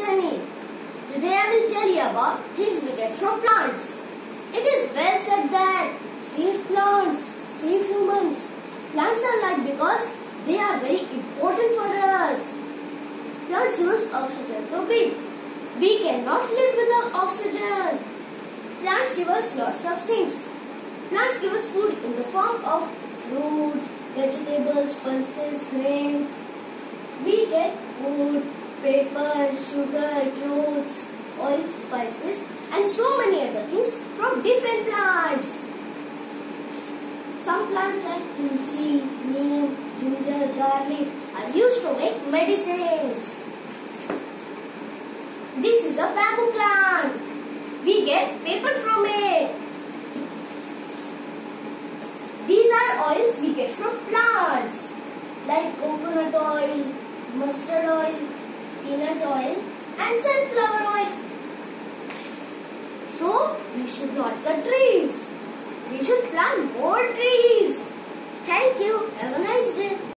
Sunny. Today I will tell you about things we get from plants. It is well said that save plants, save humans. Plants are like because they are very important for us. Plants give us oxygen to breathe. We cannot live without oxygen. Plants give us lots of things. Plants give us food in the form of fruits, vegetables, pulses, grains. We get food, paper, sugar, clothes, oil, spices and so many other things from different plants. Some plants like tulsi, neem, ginger, garlic are used to make medicines. This is a bamboo plant. We get paper from it. These are oils we get from plants like coconut oil, mustard oil, peanut oil and sunflower oil. So, we should not cut trees. We should plant more trees.